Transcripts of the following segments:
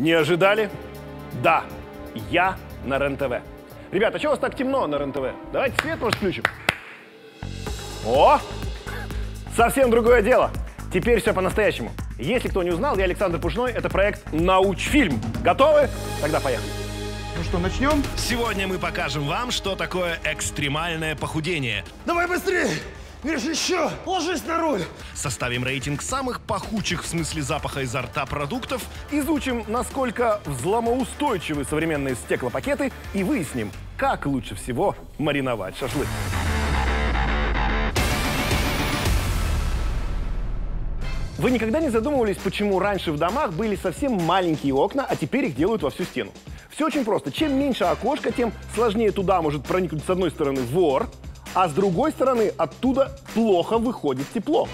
Не ожидали? Да, я на РЕН-ТВ. Ребята, а чего у вас так темно на РЕН-ТВ? Давайте свет, может, включим. О! Совсем другое дело. Теперь все по-настоящему. Если кто не узнал, я Александр Пушной. Это проект «Научфильм». Готовы? Тогда поехали. Ну что, начнем? Сегодня мы покажем вам, что такое экстремальное похудение. Давай быстрее! Миш, еще! Ложись на руль! Составим рейтинг самых пахучих в смысле запаха изо рта продуктов. Изучим, насколько взломоустойчивы современные стеклопакеты и выясним, как лучше всего мариновать шашлык. Вы никогда не задумывались, почему раньше в домах были совсем маленькие окна, а теперь их делают во всю стену? Все очень просто. Чем меньше окошко, тем сложнее туда может проникнуть с одной стороны вор, а с другой стороны оттуда плохо выходит тепло.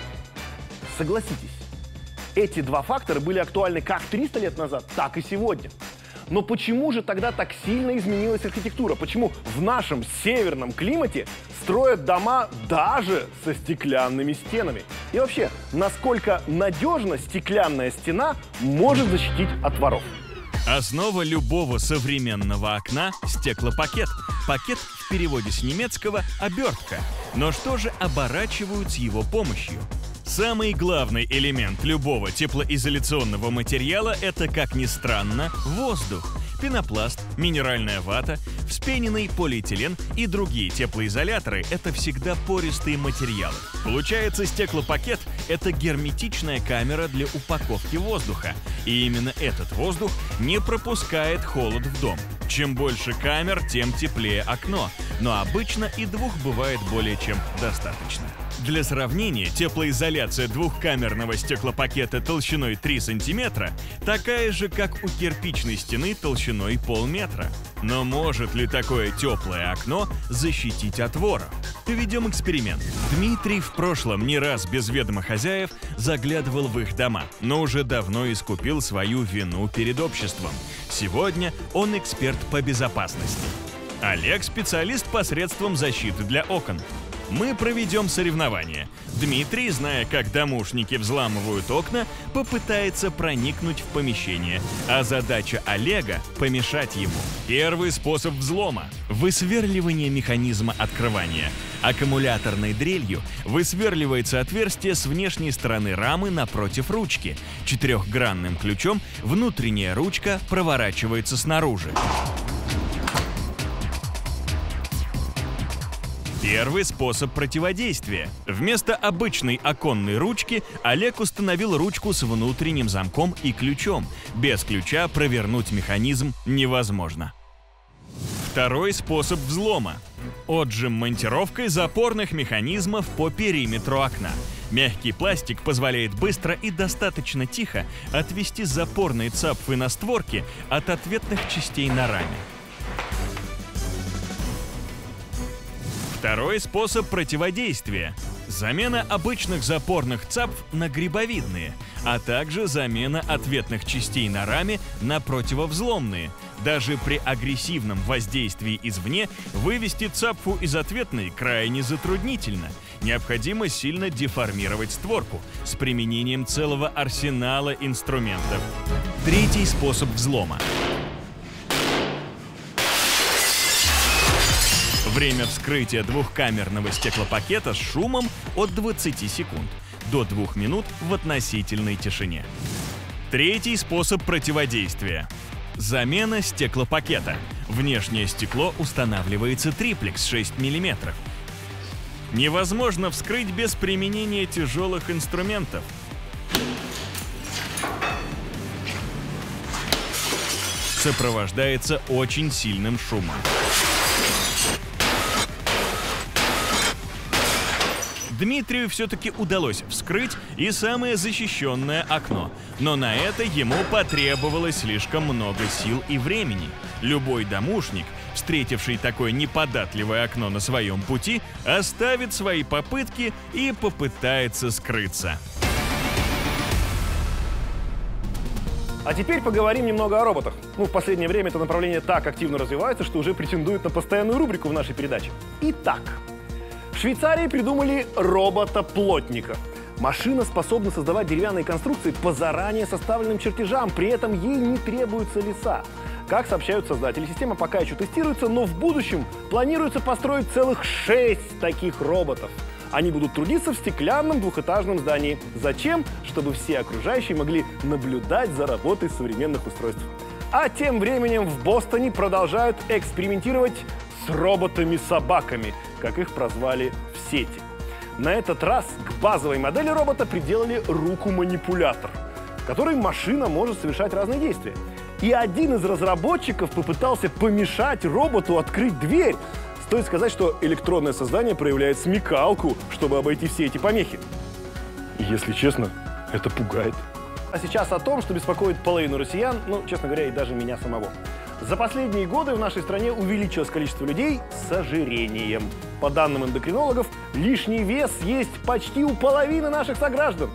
Согласитесь, эти два фактора были актуальны как 300 лет назад, так и сегодня. Но почему же тогда так сильно изменилась архитектура? Почему в нашем северном климате строят дома даже со стеклянными стенами? И вообще, насколько надежно стеклянная стена может защитить от воров? Основа любого современного окна – стеклопакет. Пакет в переводе с немецкого – обертка. Но что же оборачивают с его помощью? Самый главный элемент любого теплоизоляционного материала – это, как ни странно, воздух. Пенопласт, минеральная вата, вспененный полиэтилен и другие теплоизоляторы – это всегда пористые материалы. Получается, стеклопакет – это герметичная камера для упаковки воздуха. И именно этот воздух не пропускает холод в дом. Чем больше камер, тем теплее окно. Но обычно и двух бывает более чем достаточно. Для сравнения, теплоизоляция двухкамерного стеклопакета толщиной 3 см такая же, как у кирпичной стены толщиной полметра. Но может ли такое теплое окно защитить от вора? Проведем эксперимент. Дмитрий в прошлом не раз без ведома хозяев заглядывал в их дома, но уже давно искупил свою вину перед обществом. Сегодня он эксперт по безопасности. Олег – специалист посредством защиты для окон. Мы проведем соревнование. Дмитрий, зная, как домушники взламывают окна, попытается проникнуть в помещение, а задача Олега — помешать ему. Первый способ взлома — высверливание механизма открывания. Аккумуляторной дрелью высверливается отверстие с внешней стороны рамы напротив ручки. Четырехгранным ключом внутренняя ручка проворачивается снаружи. Первый способ противодействия. Вместо обычной оконной ручки Олег установил ручку с внутренним замком и ключом. Без ключа провернуть механизм невозможно. Второй способ взлома. Отжим монтировкой запорных механизмов по периметру окна. Мягкий пластик позволяет быстро и достаточно тихо отвести запорные цапфы на створке от ответных частей на раме. Второй способ противодействия – замена обычных запорных цапф на грибовидные, а также замена ответных частей на раме на противовзломные. Даже при агрессивном воздействии извне вывести цапфу из ответной крайне затруднительно. Необходимо сильно деформировать створку с применением целого арсенала инструментов. Третий способ взлома – Время вскрытия двухкамерного стеклопакета с шумом от 20 секунд до 2 минут в относительной тишине. Третий способ противодействия. Замена стеклопакета. Внешнее стекло устанавливается триплекс 6 мм. Невозможно вскрыть без применения тяжелых инструментов. Сопровождается очень сильным шумом. Дмитрию все-таки удалось вскрыть и самое защищенное окно. Но на это ему потребовалось слишком много сил и времени. Любой домушник, встретивший такое неподатливое окно на своем пути, оставит свои попытки и попытается скрыться. А теперь поговорим немного о роботах. Ну, в последнее время это направление так активно развивается, что уже претендует на постоянную рубрику в нашей передаче. Итак, в Швейцарии придумали робота-плотника. Машина способна создавать деревянные конструкции по заранее составленным чертежам, при этом ей не требуются леса. Как сообщают создатели, система пока еще тестируется, но в будущем планируется построить целых шесть таких роботов. Они будут трудиться в стеклянном двухэтажном здании. Зачем? Чтобы все окружающие могли наблюдать за работой современных устройств. А тем временем в Бостоне продолжают экспериментировать с роботами-собаками, как их прозвали в сети. На этот раз к базовой модели робота приделали руку-манипулятор, которой машина может совершать разные действия. И один из разработчиков попытался помешать роботу открыть дверь. Стоит сказать, что электронное создание проявляет смекалку, чтобы обойти все эти помехи. Если честно, это пугает. А сейчас о том, что беспокоит половину россиян, ну, честно говоря, и даже меня самого. За последние годы в нашей стране увеличилось количество людей с ожирением. По данным эндокринологов, лишний вес есть почти у половины наших сограждан.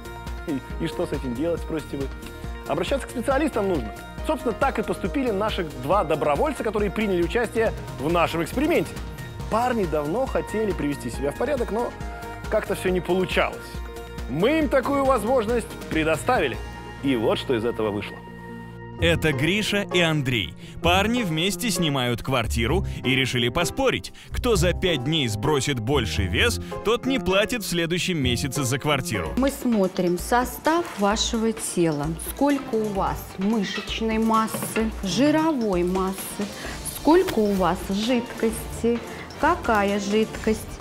И, и что с этим делать, спросите вы? Обращаться к специалистам нужно. Собственно, так и поступили наши два добровольца, которые приняли участие в нашем эксперименте. Парни давно хотели привести себя в порядок, но как-то все не получалось. Мы им такую возможность предоставили. И вот что из этого вышло. Это Гриша и Андрей. Парни вместе снимают квартиру и решили поспорить. Кто за пять дней сбросит больше вес, тот не платит в следующем месяце за квартиру. Мы смотрим состав вашего тела. Сколько у вас мышечной массы, жировой массы, сколько у вас жидкости, какая жидкость.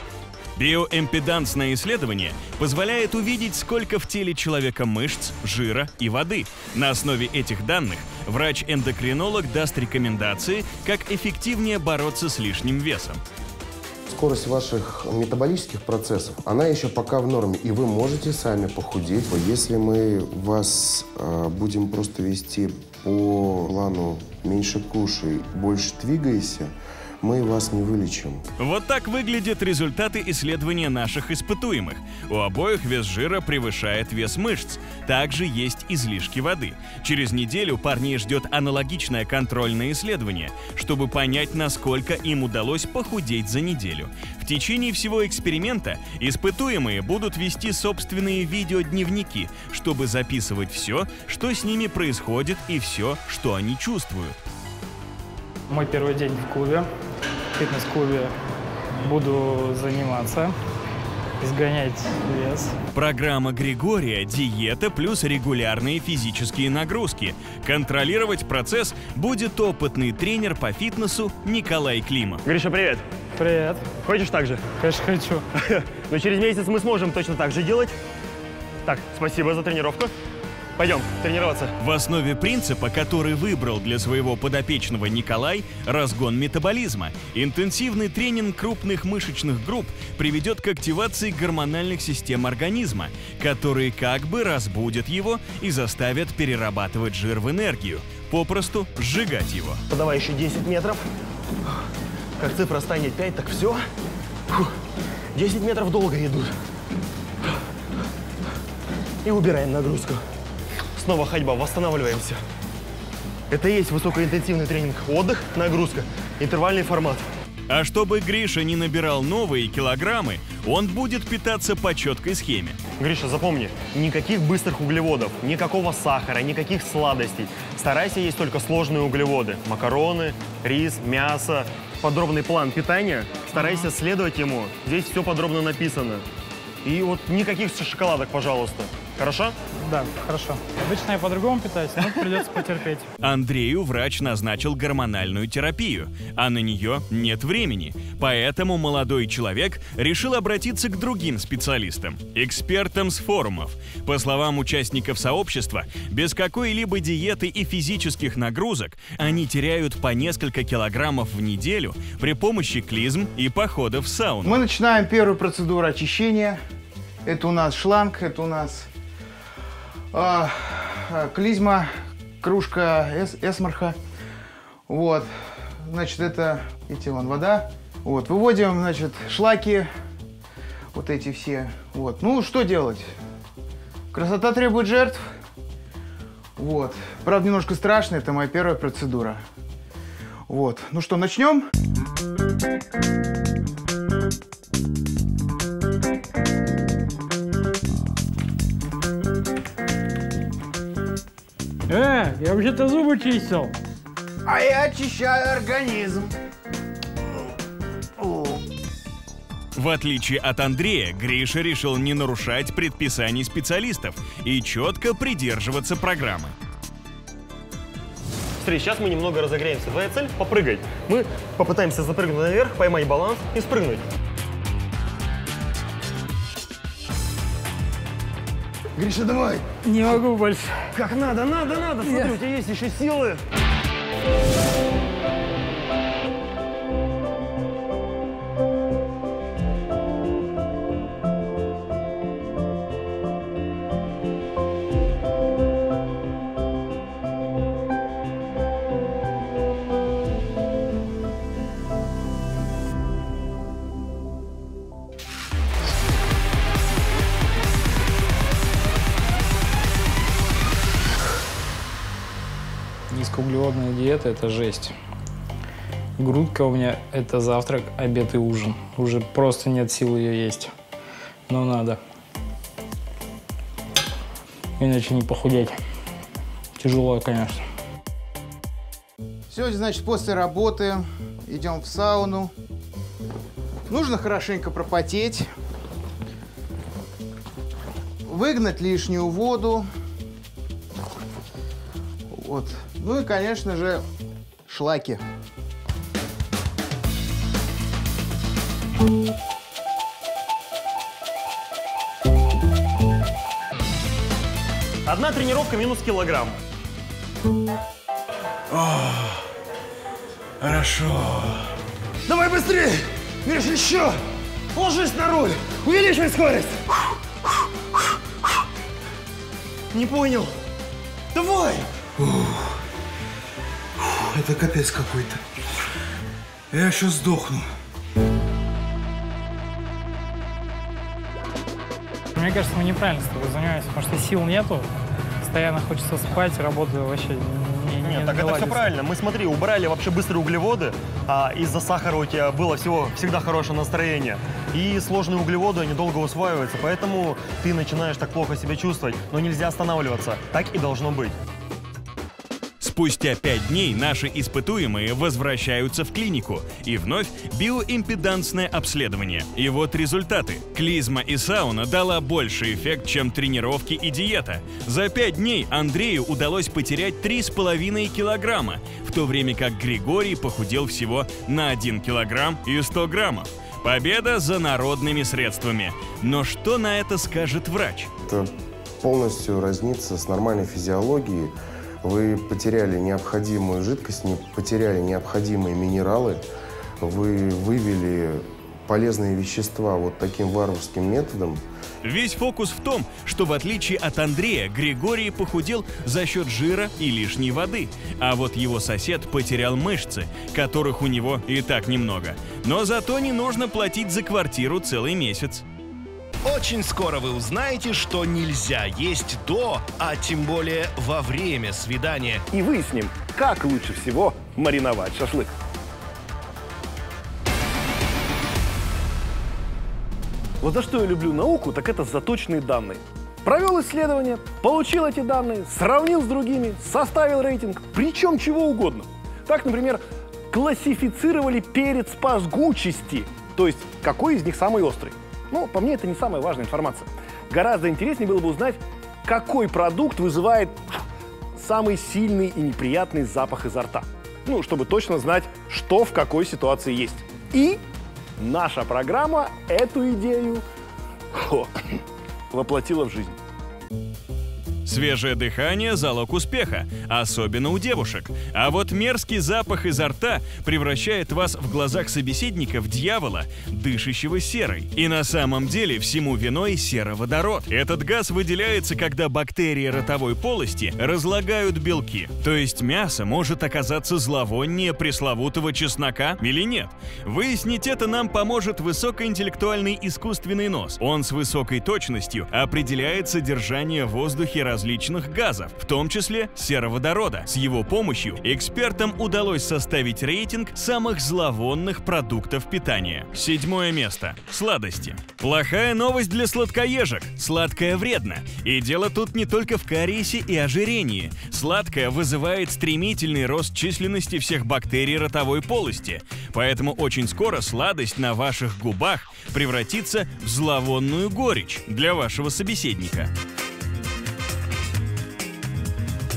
Биоэмпедансное исследование позволяет увидеть, сколько в теле человека мышц, жира и воды. На основе этих данных врач-эндокринолог даст рекомендации, как эффективнее бороться с лишним весом. Скорость ваших метаболических процессов, она еще пока в норме, и вы можете сами похудеть. Если мы вас э, будем просто вести по плану «меньше кушай, больше двигайся», мы вас не вылечим. Вот так выглядят результаты исследования наших испытуемых. У обоих вес жира превышает вес мышц. Также есть излишки воды. Через неделю парней ждет аналогичное контрольное исследование, чтобы понять, насколько им удалось похудеть за неделю. В течение всего эксперимента испытуемые будут вести собственные видеодневники, чтобы записывать все, что с ними происходит и все, что они чувствуют. Мой первый день в клубе, фитнес-клубе. Буду заниматься, изгонять вес. Программа Григория – диета плюс регулярные физические нагрузки. Контролировать процесс будет опытный тренер по фитнесу Николай Климов. Гриша, привет. Привет. Хочешь так же? Конечно, хочу. Но через месяц мы сможем точно так же делать. Так, спасибо за тренировку. Пойдем тренироваться. В основе принципа, который выбрал для своего подопечного Николай, разгон метаболизма. Интенсивный тренинг крупных мышечных групп приведет к активации гормональных систем организма, которые как бы разбудят его и заставят перерабатывать жир в энергию, попросту сжигать его. Подавай еще 10 метров. Как цифра станет 5, так все. Фух. 10 метров долго идут. И убираем нагрузку. Снова ходьба, восстанавливаемся. Это и есть высокоинтенсивный тренинг. Отдых, нагрузка, интервальный формат. А чтобы Гриша не набирал новые килограммы, он будет питаться по четкой схеме. Гриша, запомни, никаких быстрых углеводов, никакого сахара, никаких сладостей. Старайся есть только сложные углеводы. Макароны, рис, мясо. Подробный план питания. Старайся следовать ему. Здесь все подробно написано. И вот никаких шоколадок, пожалуйста. Хорошо? Да, хорошо. Обычно я по-другому питаюсь, но придется потерпеть. Андрею врач назначил гормональную терапию, а на нее нет времени. Поэтому молодой человек решил обратиться к другим специалистам, экспертам с форумов. По словам участников сообщества, без какой-либо диеты и физических нагрузок они теряют по несколько килограммов в неделю при помощи клизм и походов в сауну. Мы начинаем первую процедуру очищения. Это у нас шланг, это у нас а, а, клизма, кружка эс, эсмарха. Вот. Значит, это, видите, вон вода. Вот, выводим, значит, шлаки. Вот эти все. Вот. Ну, что делать? Красота требует жертв. Вот. Правда, немножко страшно. Это моя первая процедура. Вот. Ну что, начнем? Я вообще-то зубы чистил. А я очищаю организм. В отличие от Андрея, Гриша решил не нарушать предписаний специалистов и четко придерживаться программы. Смотри, сейчас мы немного разогреемся. Твоя цель — попрыгать. Мы попытаемся запрыгнуть наверх, поймать баланс и спрыгнуть. Гриша, давай. Не могу больше. Как надо, надо, надо. Смотри, у тебя есть еще силы. Низкоуглеводная диета – это жесть. Грудка у меня – это завтрак, обед и ужин. Уже просто нет сил ее есть. Но надо. Иначе не похудеть. Тяжело, конечно. Сегодня, значит, после работы идем в сауну. Нужно хорошенько пропотеть. Выгнать лишнюю воду. Вот. Ну и, конечно же, шлаки. Одна тренировка минус килограмм. Хорошо. Давай быстрее! Миш, еще! Ложись на руль! Увеличивай скорость! Не понял. Давай! Это капец какой-то. Я сейчас сдохну. Мне кажется, мы неправильно с тобой занимаемся, потому что сил нету. Постоянно хочется спать, работа вообще не, не, Нет, так не это все правильно. Мы, смотри, убрали вообще быстрые углеводы, а из-за сахара у тебя было всего всегда хорошее настроение. И сложные углеводы, они долго усваиваются, поэтому ты начинаешь так плохо себя чувствовать. Но нельзя останавливаться. Так и должно быть. Спустя пять дней наши испытуемые возвращаются в клинику и вновь биоимпедансное обследование. И вот результаты. Клизма и сауна дала больше эффект, чем тренировки и диета. За пять дней Андрею удалось потерять 3,5 килограмма, в то время как Григорий похудел всего на 1 килограмм и 100 граммов. Победа за народными средствами. Но что на это скажет врач? Это полностью разнится с нормальной физиологией. Вы потеряли необходимую жидкость, не потеряли необходимые минералы, вы вывели полезные вещества вот таким варварским методом. Весь фокус в том, что в отличие от Андрея, Григорий похудел за счет жира и лишней воды, а вот его сосед потерял мышцы, которых у него и так немного. Но зато не нужно платить за квартиру целый месяц. Очень скоро вы узнаете, что нельзя есть до, а тем более во время свидания. И выясним, как лучше всего мариновать шашлык. Вот за что я люблю науку, так это за точные данные. Провел исследование, получил эти данные, сравнил с другими, составил рейтинг, причем чего угодно. Так, например, классифицировали перец по жгучести, то есть какой из них самый острый. Ну, по мне, это не самая важная информация. Гораздо интереснее было бы узнать, какой продукт вызывает самый сильный и неприятный запах изо рта. Ну, чтобы точно знать, что в какой ситуации есть. И наша программа эту идею воплотила в жизнь. Свежее дыхание – залог успеха, особенно у девушек. А вот мерзкий запах изо рта превращает вас в глазах собеседника в дьявола, дышащего серой. И на самом деле всему виной сероводород. Этот газ выделяется, когда бактерии ротовой полости разлагают белки. То есть мясо может оказаться зловоннее пресловутого чеснока или нет. Выяснить это нам поможет высокоинтеллектуальный искусственный нос. Он с высокой точностью определяет содержание в воздухе разумных различных газов, в том числе сероводорода. С его помощью экспертам удалось составить рейтинг самых зловонных продуктов питания. Седьмое место. Сладости. Плохая новость для сладкоежек. Сладкое вредно. И дело тут не только в кариесе и ожирении. Сладкое вызывает стремительный рост численности всех бактерий ротовой полости. Поэтому очень скоро сладость на ваших губах превратится в зловонную горечь для вашего собеседника.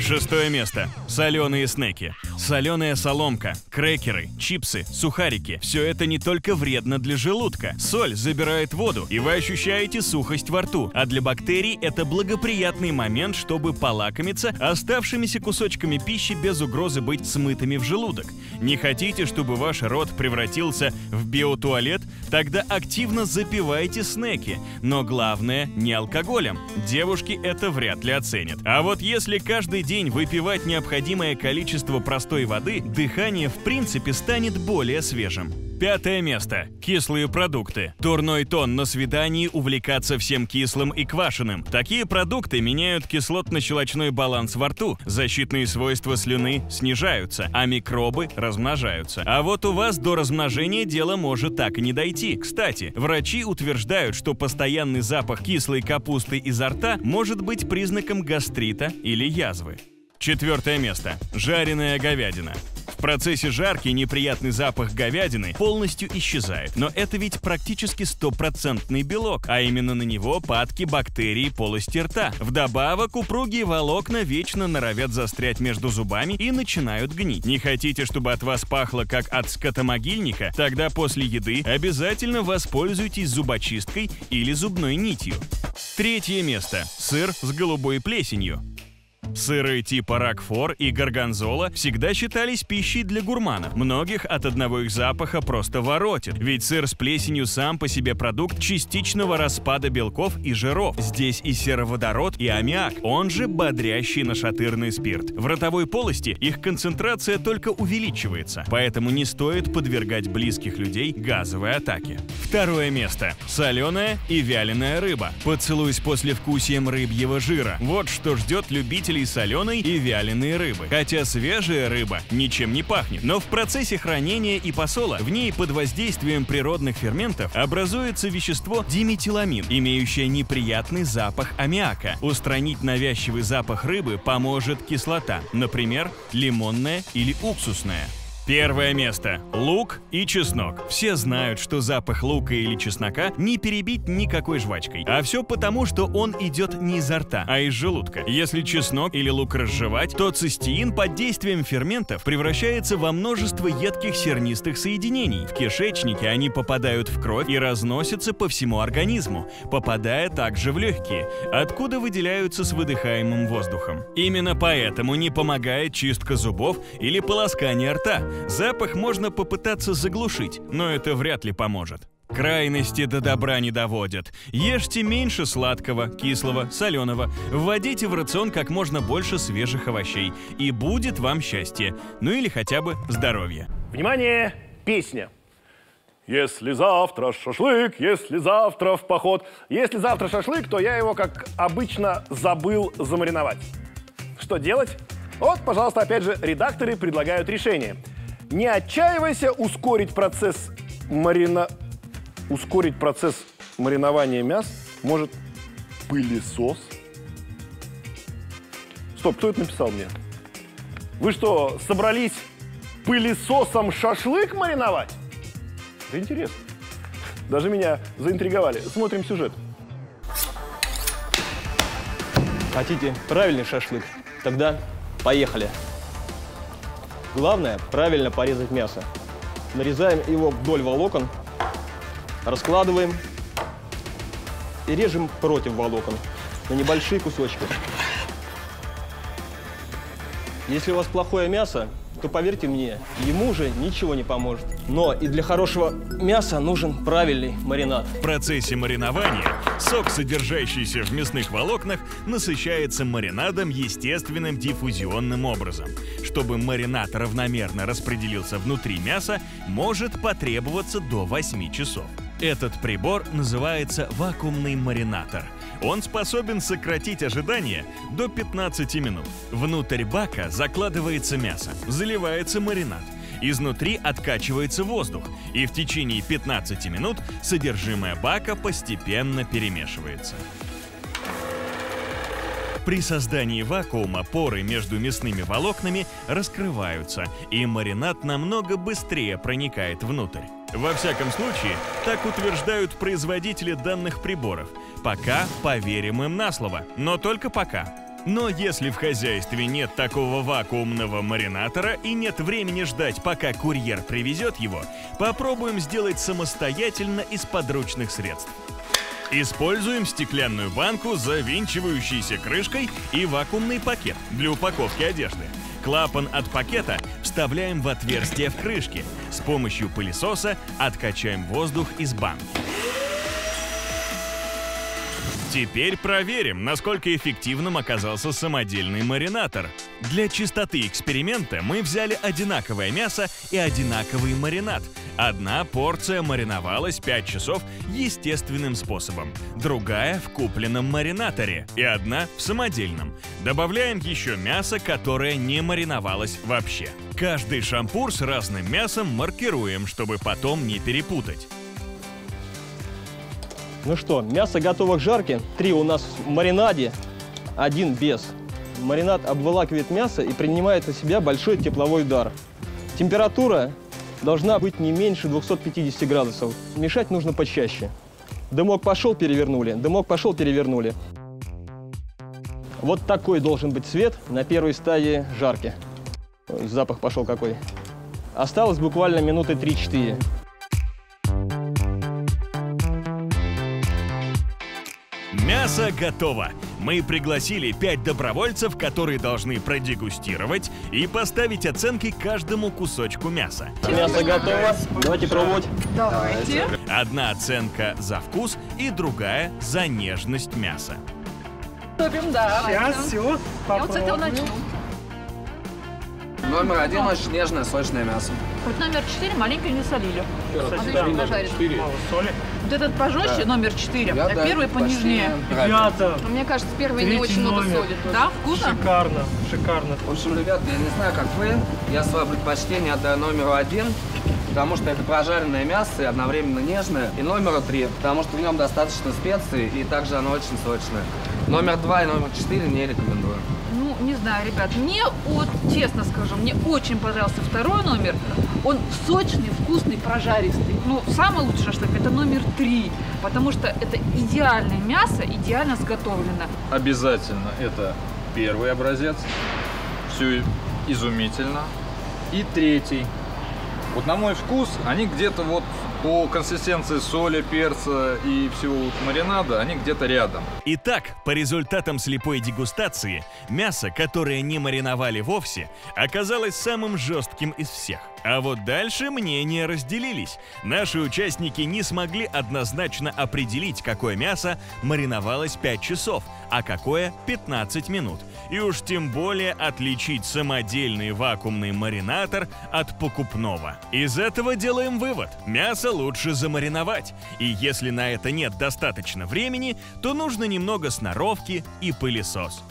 Шестое место. Соленые снеки. Соленая соломка, крекеры, чипсы, сухарики – все это не только вредно для желудка. Соль забирает воду, и вы ощущаете сухость во рту, а для бактерий это благоприятный момент, чтобы полакомиться оставшимися кусочками пищи без угрозы быть смытыми в желудок. Не хотите, чтобы ваш рот превратился в биотуалет? Тогда активно запивайте снеки. Но главное – не алкоголем. Девушки это вряд ли оценят. А вот если каждый день выпивать необходимое количество простой воды, дыхание в принципе станет более свежим. Пятое место. Кислые продукты. Дурной тон на свидании увлекаться всем кислым и квашеным. Такие продукты меняют кислотно-щелочной баланс во рту, защитные свойства слюны снижаются, а микробы размножаются. А вот у вас до размножения дело может так и не дойти. Кстати, врачи утверждают, что постоянный запах кислой капусты изо рта может быть признаком гастрита или язвы. Четвертое место. Жареная говядина. В процессе жарки неприятный запах говядины полностью исчезает, но это ведь практически стопроцентный белок, а именно на него падки бактерий полости рта. Вдобавок, упругие волокна вечно норовят застрять между зубами и начинают гнить. Не хотите, чтобы от вас пахло как от скотомогильника? Тогда после еды обязательно воспользуйтесь зубочисткой или зубной нитью. Третье место. Сыр с голубой плесенью. Сыры типа Рокфор и Горгонзола всегда считались пищей для гурманов. Многих от одного их запаха просто воротит, ведь сыр с плесенью сам по себе продукт частичного распада белков и жиров. Здесь и сероводород, и аммиак, он же бодрящий нашатырный спирт. В ротовой полости их концентрация только увеличивается, поэтому не стоит подвергать близких людей газовой атаке. Второе место. Соленая и вяленая рыба. Поцелуй с послевкусием рыбьего жира. Вот что ждет любителей соленой и вяленой рыбы. Хотя свежая рыба ничем не пахнет, но в процессе хранения и посола в ней под воздействием природных ферментов образуется вещество диметиламин, имеющее неприятный запах аммиака. Устранить навязчивый запах рыбы поможет кислота, например, лимонная или уксусная. Первое место. Лук и чеснок. Все знают, что запах лука или чеснока не перебить никакой жвачкой. А все потому, что он идет не изо рта, а из желудка. Если чеснок или лук разжевать, то цистеин под действием ферментов превращается во множество едких сернистых соединений. В кишечнике они попадают в кровь и разносятся по всему организму, попадая также в легкие, откуда выделяются с выдыхаемым воздухом. Именно поэтому не помогает чистка зубов или полоскание рта, Запах можно попытаться заглушить, но это вряд ли поможет. Крайности до добра не доводят. Ешьте меньше сладкого, кислого, соленого. Вводите в рацион как можно больше свежих овощей. И будет вам счастье. Ну или хотя бы здоровье. Внимание, песня. Если завтра шашлык, если завтра в поход. Если завтра шашлык, то я его, как обычно, забыл замариновать. Что делать? Вот, пожалуйста, опять же, редакторы предлагают решение – не отчаивайся ускорить процесс марина... ускорить процесс маринования мяс может пылесос. Стоп, кто это написал мне? Вы что, собрались пылесосом шашлык мариновать? Это интересно. Даже меня заинтриговали. Смотрим сюжет. Хотите правильный шашлык? Тогда поехали. Главное правильно порезать мясо. Нарезаем его вдоль волокон, раскладываем и режем против волокон на небольшие кусочки. Если у вас плохое мясо, то поверьте мне, ему уже ничего не поможет. Но и для хорошего мяса нужен правильный маринад. В процессе маринования сок, содержащийся в мясных волокнах, насыщается маринадом естественным диффузионным образом. Чтобы маринад равномерно распределился внутри мяса, может потребоваться до 8 часов. Этот прибор называется вакуумный маринатор. Он способен сократить ожидание до 15 минут. Внутрь бака закладывается мясо, заливается маринад. Изнутри откачивается воздух, и в течение 15 минут содержимое бака постепенно перемешивается. При создании вакуума поры между мясными волокнами раскрываются, и маринад намного быстрее проникает внутрь. Во всяком случае, так утверждают производители данных приборов. Пока поверим им на слово, но только пока. Но если в хозяйстве нет такого вакуумного маринатора и нет времени ждать, пока курьер привезет его, попробуем сделать самостоятельно из подручных средств. Используем стеклянную банку с завинчивающейся крышкой и вакуумный пакет для упаковки одежды. Клапан от пакета вставляем в отверстие в крышке. С помощью пылесоса откачаем воздух из банки. Теперь проверим, насколько эффективным оказался самодельный маринатор. Для чистоты эксперимента мы взяли одинаковое мясо и одинаковый маринад. Одна порция мариновалась 5 часов естественным способом, другая в купленном маринаторе и одна в самодельном. Добавляем еще мясо, которое не мариновалось вообще. Каждый шампур с разным мясом маркируем, чтобы потом не перепутать. Ну что, мясо готово к жарке. Три у нас в маринаде, один без. Маринад обволакивает мясо и принимает на себя большой тепловой удар. Температура должна быть не меньше 250 градусов. Мешать нужно почаще. Дымок пошел, перевернули. Дымок пошел, перевернули. Вот такой должен быть цвет на первой стадии жарки. Запах пошел какой. Осталось буквально минуты 3-4. Мясо готово. Мы пригласили пять добровольцев, которые должны продегустировать и поставить оценки каждому кусочку мяса. Мясо готово. Давайте пробовать. Давайте. Одна оценка за вкус и другая за нежность мяса. Топим, да. Сейчас все. Я вот с этого начну. Номер один очень нежное, сочное мясо. Вот номер 4 маленько не солили. Мало соли. Вот этот пожестче, номер 4, Я, а да, первый понежнее. правильно. Но Мне кажется, первый не очень много номер. соли. Да, вкусно? Шикарно, шикарно. В общем, ребят, я не знаю, как вы, я свое предпочтение отдаю номеру один, потому что это прожаренное мясо и одновременно нежное, и номеру три, потому что в нем достаточно специй, и также оно очень сочное. Номер два и номер четыре не рекомендую. Знаю, ребят, мне вот, честно скажу, мне очень понравился второй номер. Он сочный, вкусный, прожаристый. Ну, самый лучший шашлык это номер три, потому что это идеальное мясо, идеально сготовлено. Обязательно это первый образец. Все изумительно. И третий. Вот на мой вкус, они где-то вот по консистенции соли, перца и всего вот маринада, они где-то рядом. Итак, по результатам слепой дегустации, мясо, которое не мариновали вовсе, оказалось самым жестким из всех. А вот дальше мнения разделились. Наши участники не смогли однозначно определить, какое мясо мариновалось 5 часов, а какое 15 минут. И уж тем более отличить самодельный вакуумный маринатор от покупного. Из этого делаем вывод. Мясо лучше замариновать. И если на это нет достаточно времени, то нужно немного сноровки и пылесос.